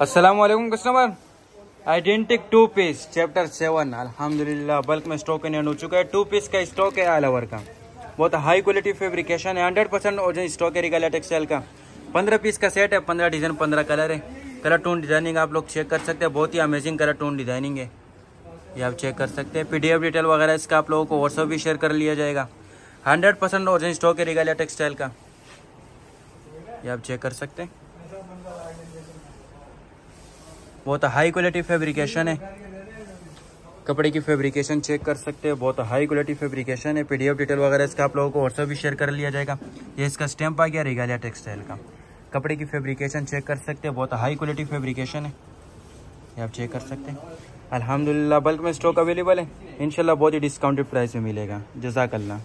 वालेकुम customer identic two piece chapter seven अल्हम्दुलिल्लाह bulk में स्टॉक इन हो चुका है. टू पीस का स्टॉक है ऑल ओवर का. बहुत हाई क्वालिटी फेब्रिकेशन है. हंड्रेड परसेंट ओरिजिनल स्टॉक है रिगालिया टेक्सटाइल का. पंद्रह पीस का सेट है. पंद्रह डिज़ाइन पंद्रह कलर है. कलर टोन डिज़ाइनिंग आप लोग चेक कर सकते हैं. बहुत ही अमेजिंग कलर टोन डिज़ाइनिंग है. ये आप चेक कर सकते हैं. पीडीएफ डिटेल वगैरह इसका आप लोगों को व्हाट्सअप भी शेयर कर लिया जाएगा. हंड्रेड परसेंट ओरिजिनल स्टॉक है रिगालिया टेक्सटाइल का. ये आप चेक कर सकते हैं. बहुत हाई क्वालिटी फेब्रिकेशन है। कपड़े की फेब्रिकेशन चेक कर सकते हैं, बहुत हाई क्वालिटी फेब्रिकेशन है। पीडीएफ डिटेल वगैरह इसका आप लोगों को व्हाट्सअप भी शेयर कर लिया जाएगा। ये इसका स्टैंप आ गया रिगालिया टेक्सटाइल का। कपड़े की फेब्रिकेशन चेक कर सकते हैं, बहुत हाई क्वालिटी फेब्रिकेशन है। ये आप चेक कर सकते हैं। अल्हम्दुलिल्लाह बल्क में स्टॉक अवेलेबल है। इंशाल्लाह बहुत ही डिस्काउंटेड प्राइस में मिलेगा। जजाकल्ला